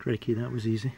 Crikey, that was easy.